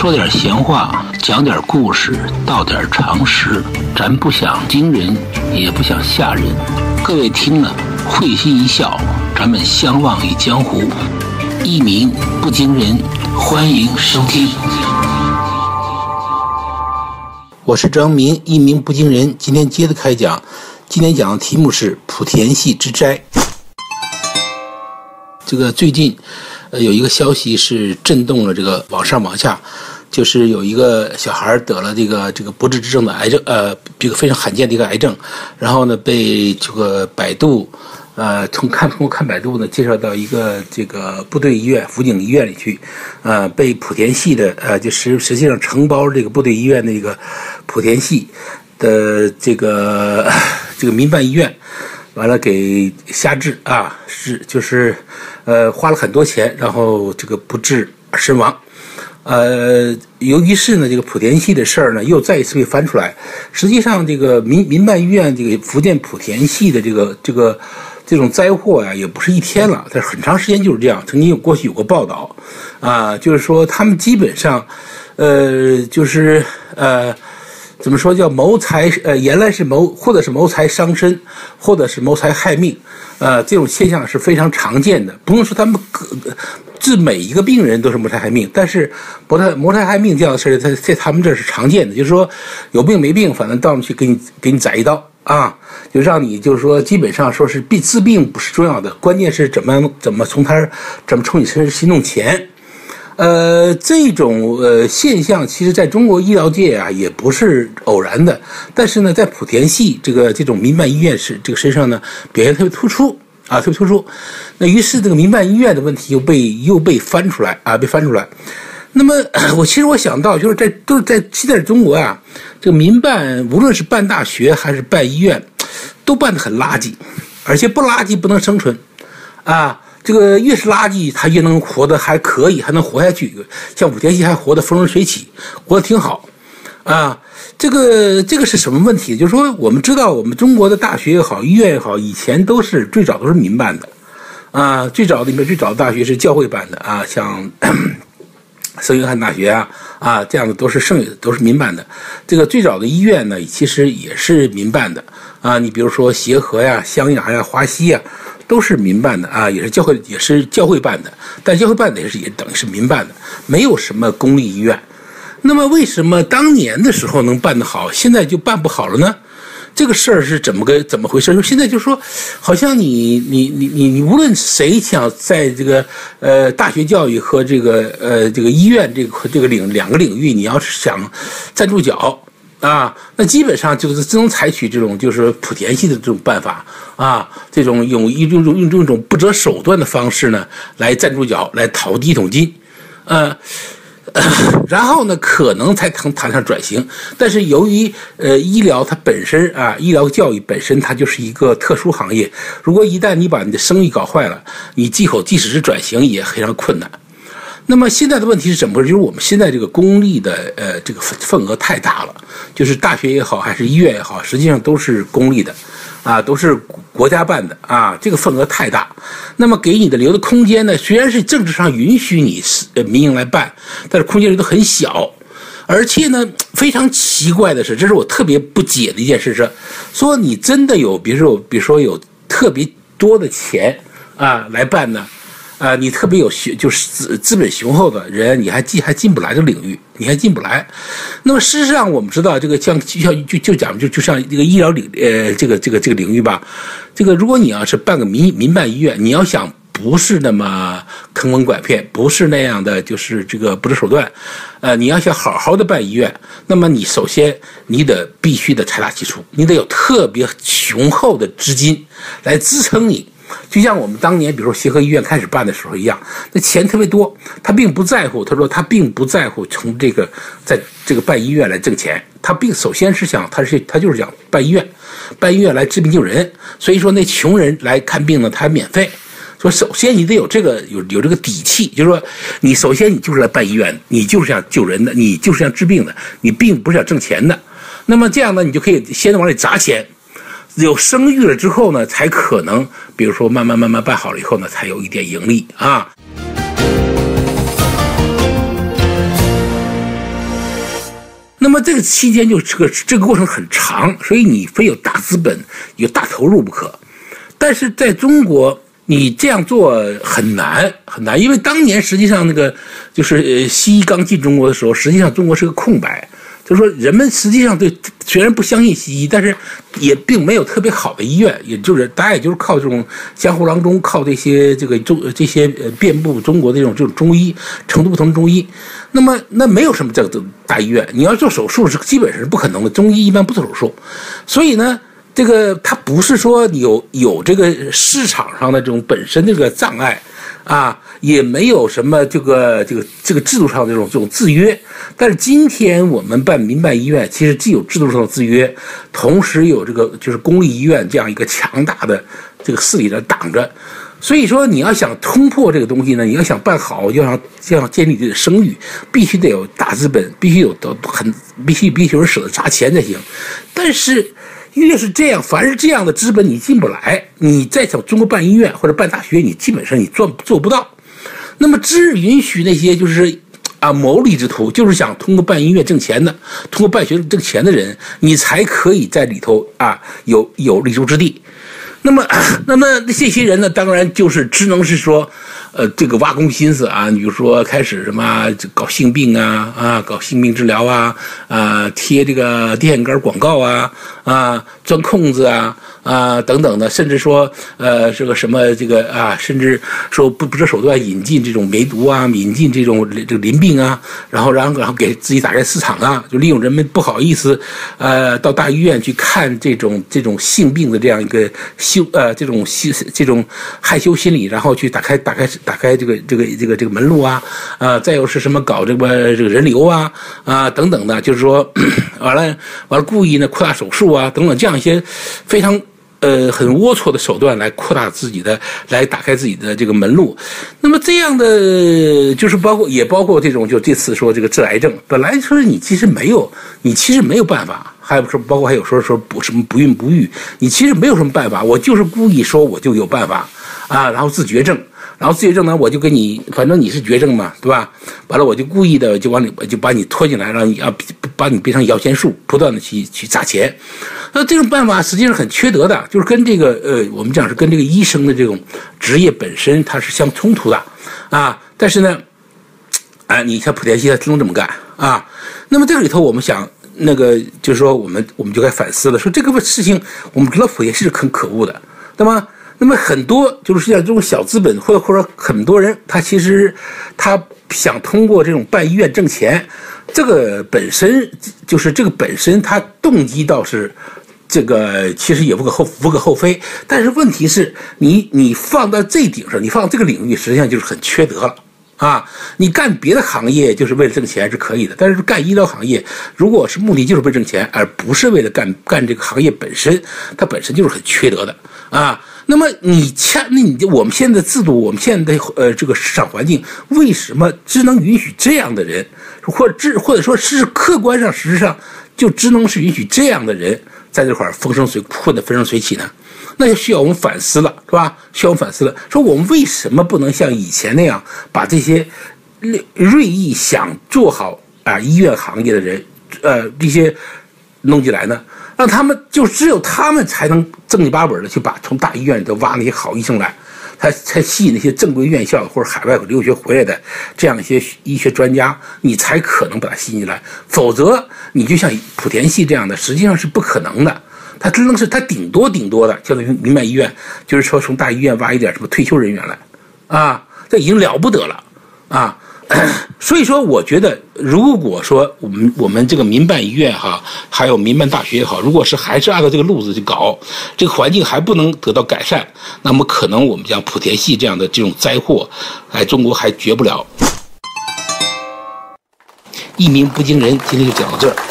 说点闲话，讲点故事，道点常识。咱不想惊人，也不想吓人。各位听了会心一笑，咱们相忘于江湖。一鸣不惊人，欢迎收听。我是张明，一鸣不惊人。今天接着开讲，今天讲的题目是莆田系之灾。这个最近，呃，有一个消息是震动了这个网上网下，就是有一个小孩得了这个这个不治之症的癌症，呃，这个非常罕见的一个癌症，然后呢，被这个百度，呃，从看通过看百度呢，介绍到一个这个部队医院辅警医院里去，呃，被莆田系的，呃，就实实际上承包这个部队医院的一个莆田系的这个 这个民办医院。完了，给瞎治啊，是就是，呃，花了很多钱，然后这个不治身亡。呃，由于是呢，这个莆田系的事儿呢，又再一次被翻出来。实际上，这个民民办医院这个福建莆田系的这个这个这种灾祸呀，也不是一天了，在很长时间就是这样。曾经有过去有过报道，啊，就是说他们基本上，呃，就是呃。怎么说叫谋财？呃，原来是谋，或者是谋财伤身，或者是谋财害命，呃，这种现象是非常常见的。不用说他们个治每一个病人都是谋财害命，但是谋财谋财害命这样的事儿，在在他们这是常见的。就是说有病没病，反正到那去给你给你宰一刀啊，就让你就是说基本上说是病治病不是重要的，关键是怎么怎么从他怎么从你身上去弄钱。呃，这种呃现象，其实在中国医疗界啊，也不是偶然的。但是呢，在莆田系这个这种民办医院是这个身上呢，表现特别突出啊，特别突出。那于是这个民办医院的问题又被又被翻出来啊，被翻出来。那么 我其实我想到，就是在都是在现在中国啊，这个民办无论是办大学还是办医院，都办得很垃圾，而且不垃圾不能生存啊。这个越是垃圾，它越能活得还可以，还能活下去。像莆田系还活得风生水起，活得挺好，啊，这个这个是什么问题？就是说，我们知道，我们中国的大学也好，医院也好，以前都是最早都是民办的，啊，最早里面最早的大学是教会办的啊，像圣约翰大学啊，啊，这样的都是圣都是民办的。这个最早的医院呢，其实也是民办的啊，你比如说协和呀、湘雅呀、华西呀。都是民办的啊，也是教会，也是教会办的，但教会办的也是也等于是民办的，没有什么公立医院。那么为什么当年的时候能办得好，现在就办不好了呢？这个事儿是怎么个怎么回事？现在就说，好像你你你你你无论谁想在这个呃大学教育和这个呃这个医院这个这个领两个领域，你要是想站住脚。啊，那基本上就是只能采取这种就是莆田系的这种办法啊，这种用一种用用这种不择手段的方式呢，来站住脚，来讨第一桶金，呃，然后呢，可能才谈谈上转型。但是由于呃医疗它本身啊，医疗教育本身它就是一个特殊行业，如果一旦你把你的生意搞坏了，你即口即使是转型也非常困难。那么现在的问题是怎么？就是我们现在这个公立的呃这个份份额太大了，就是大学也好还是医院也好，实际上都是公立的，啊，都是国家办的啊，这个份额太大。那么给你的留的空间呢，虽然是政治上允许你是民营来办，但是空间留的很小，而且呢非常奇怪的是，这是我特别不解的一件事是，说你真的有，比如说比如说有特别多的钱啊来办呢。啊，你特别有雄，就是资资本雄厚的人，你还进还进不来这个领域，你还进不来。那么事实上，我们知道这个像就像就就讲就就像这个医疗领呃这个这个这个领域吧，这个如果你要是办个民民办医院，你要想不是那么坑蒙拐骗，不是那样的就是这个不择手段，呃，你要想好好的办医院，那么你首先你得必须得财大气粗，你得有特别雄厚的资金来支撑你。就像我们当年，比如说协和医院开始办的时候一样，那钱特别多，他并不在乎。他说他并不在乎从这个在这个办医院来挣钱，他并首先是想，他是他就是想办医院，办医院来治病救人。所以说那穷人来看病呢，他免费。说首先你得有这个有有这个底气，就是说你首先你就是来办医院，你就是想救人的，你就是想治病的，你并不是想挣钱的。那么这样呢，你就可以先往里砸钱。有声誉了之后呢，才可能，比如说慢慢慢慢办好了以后呢，才有一点盈利啊。那么这个期间就这个这个过程很长，所以你非有大资本、有大投入不可。但是在中国，你这样做很难很难，因为当年实际上那个就是呃西医刚进中国的时候，实际上中国是个空白。就是说，人们实际上对虽然不相信西医，但是也并没有特别好的医院，也就是大家也就是靠这种江湖郎中，靠这些这个中这些呃遍布中国的这种这种中医程度不同的中医。那么那没有什么这个大医院，你要做手术是基本上是不可能的，中医一般不做手术。所以呢，这个它不是说有有这个市场上的这种本身这个障碍。啊，也没有什么这个这个这个制度上的这种这种制约，但是今天我们办民办医院，其实既有制度上的制约，同时有这个就是公立医院这样一个强大的这个势力在挡着，所以说你要想突破这个东西呢，你要想办好，要想要想建立这个声誉，必须得有大资本，必须有很必须必须有人舍得砸钱才行，但是。越是这样，凡是这样的资本，你进不来。你在想中国办医院或者办大学，你基本上你做做不到。那么只允许那些就是啊谋利之徒，就是想通过办音乐挣钱的，通过办学挣钱的人，你才可以在里头啊有有立足之地。那么，那么这些人呢，当然就是只能是说。呃，这个挖空心思啊，比如说开始什么搞性病啊啊，搞性病治疗啊啊，贴这个电线杆广告啊啊，钻空子啊啊等等的，甚至说呃这个什么这个啊，甚至说不不择手段引进这种梅毒啊，引进这种这个淋病啊，然后然后然后给自己打开市场啊，就利用人们不好意思呃到大医院去看这种这种性病的这样一个羞呃这种羞这种害羞心理，然后去打开打开。打开这个这个这个这个门路啊，啊，再有是什么搞这个这个人流啊啊等等的，就是说完了完了故意呢扩大手术啊等等这样一些非常呃很龌龊的手段来扩大自己的来打开自己的这个门路。那么这样的就是包括也包括这种就这次说这个治癌症，本来说你其实没有你其实没有办法，还有说包括还有说说不什么不孕不育，你其实没有什么办法，我就是故意说我就有办法啊，然后治绝症。然后自绝症呢，我就给你，反正你是绝症嘛，对吧？完了，我就故意的就往里，就把你拖进来，让你啊，把你变成摇钱树，不断的去去砸钱。那这种办法实际上很缺德的，就是跟这个呃，我们讲是跟这个医生的这种职业本身它是相冲突的啊。但是呢，哎，你像莆田系他只能这么干啊。那么这个里头，我们想那个就是说，我们我们就该反思了，说这个事情，我们知道莆田系是很可恶的，对吗？那么很多就是像这种小资本，或者或者很多人，他其实他想通过这种办医院挣钱，这个本身就是这个本身他动机倒是这个其实也无可厚无可厚非，但是问题是你你放到这顶上，你放到这个领域，实际上就是很缺德了啊！你干别的行业就是为了挣钱是可以的，但是干医疗行业，如果是目的就是为挣钱，而不是为了干干这个行业本身，它本身就是很缺德的啊！那么你恰那你我们现在制度，我们现在的呃这个市场环境，为什么只能允许这样的人，或只或者说是客观上实质上就只能是允许这样的人在这块风生水混得风生水起呢？那就需要我们反思了，是吧？需要我们反思了，说我们为什么不能像以前那样，把这些锐锐意想做好啊医院行业的人，呃这些弄进来呢？让他们就只有他们才能正经八本的去把从大医院里头挖那些好医生来，才才吸引那些正规院校或者海外留学回来的这样一些医学专家，你才可能把他吸引进来。否则，你就像莆田系这样的，实际上是不可能的。他只能是他顶多顶多的，相当于民办医院，就是说从大医院挖一点什么退休人员来，啊，这已经了不得了，啊。所以说，我觉得，如果说我们我们这个民办医院哈，还有民办大学也好，如果是还是按照这个路子去搞，这个环境还不能得到改善，那么可能我们像莆田系这样的这种灾祸，哎，中国还绝不了。一鸣不惊人，今天就讲到这儿。